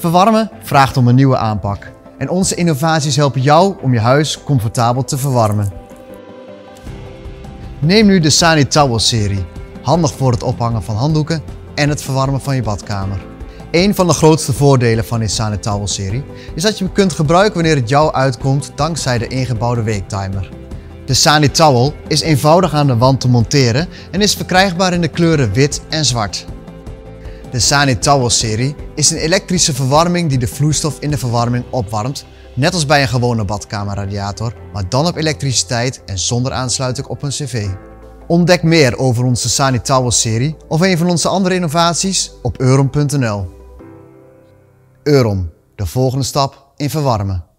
Verwarmen vraagt om een nieuwe aanpak. En onze innovaties helpen jou om je huis comfortabel te verwarmen. Neem nu de Sani Towel serie. Handig voor het ophangen van handdoeken en het verwarmen van je badkamer. Een van de grootste voordelen van de Sani Towel serie is dat je hem kunt gebruiken wanneer het jou uitkomt dankzij de ingebouwde weektimer. De Sani Towel is eenvoudig aan de wand te monteren en is verkrijgbaar in de kleuren wit en zwart. De Sani Towel serie is een elektrische verwarming die de vloeistof in de verwarming opwarmt, net als bij een gewone badkamerradiator, maar dan op elektriciteit en zonder aansluiting op een cv. Ontdek meer over onze Sani Towel serie of een van onze andere innovaties op euron.nl. Euron, de volgende stap in verwarmen.